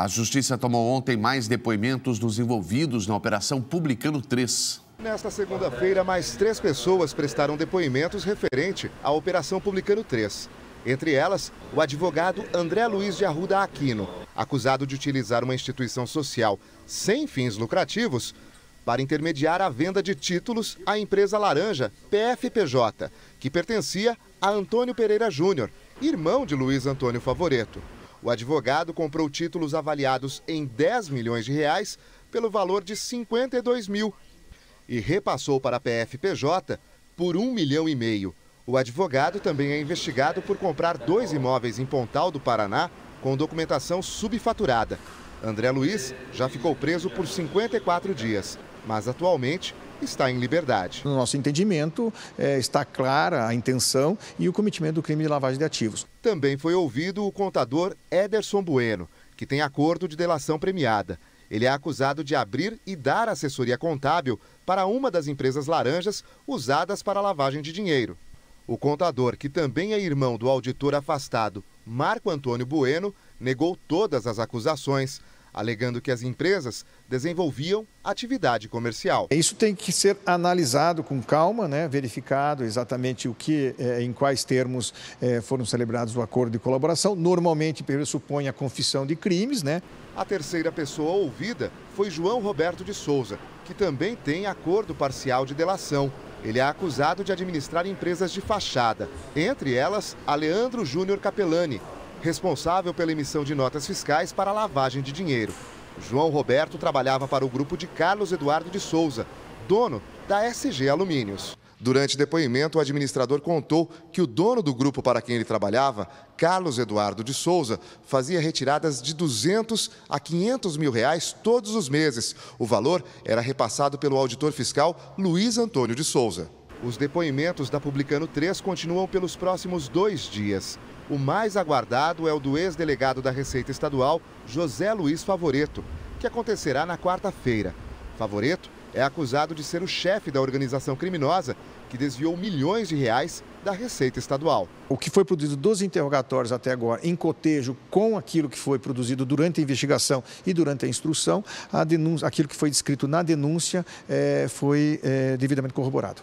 A Justiça tomou ontem mais depoimentos dos envolvidos na Operação Publicano 3. Nesta segunda-feira, mais três pessoas prestaram depoimentos referente à Operação Publicano 3. Entre elas, o advogado André Luiz de Arruda Aquino, acusado de utilizar uma instituição social sem fins lucrativos para intermediar a venda de títulos à empresa laranja PFPJ, que pertencia a Antônio Pereira Júnior, irmão de Luiz Antônio Favoreto. O advogado comprou títulos avaliados em 10 milhões de reais pelo valor de 52 mil e repassou para a PFPJ por um milhão e meio. O advogado também é investigado por comprar dois imóveis em Pontal do Paraná com documentação subfaturada. André Luiz já ficou preso por 54 dias, mas atualmente está em liberdade. No nosso entendimento, é, está clara a intenção e o cometimento do crime de lavagem de ativos. Também foi ouvido o contador Ederson Bueno, que tem acordo de delação premiada. Ele é acusado de abrir e dar assessoria contábil para uma das empresas laranjas usadas para lavagem de dinheiro. O contador, que também é irmão do auditor afastado Marco Antônio Bueno, negou todas as acusações, alegando que as empresas desenvolviam atividade comercial. Isso tem que ser analisado com calma, né? verificado exatamente o que, eh, em quais termos eh, foram celebrados o acordo de colaboração. Normalmente pressupõe a confissão de crimes. Né? A terceira pessoa ouvida foi João Roberto de Souza, que também tem acordo parcial de delação. Ele é acusado de administrar empresas de fachada, entre elas a Leandro Júnior Capelani, responsável pela emissão de notas fiscais para lavagem de dinheiro. João Roberto trabalhava para o grupo de Carlos Eduardo de Souza, dono da SG Alumínios. Durante depoimento, o administrador contou que o dono do grupo para quem ele trabalhava, Carlos Eduardo de Souza, fazia retiradas de 200 a 500 mil reais todos os meses. O valor era repassado pelo auditor fiscal Luiz Antônio de Souza. Os depoimentos da Publicano 3 continuam pelos próximos dois dias. O mais aguardado é o do ex-delegado da Receita Estadual, José Luiz Favoreto, que acontecerá na quarta-feira. Favoreto é acusado de ser o chefe da organização criminosa que desviou milhões de reais da Receita Estadual. O que foi produzido dos interrogatórios até agora, em cotejo com aquilo que foi produzido durante a investigação e durante a instrução, a denúncia, aquilo que foi descrito na denúncia é, foi é, devidamente corroborado.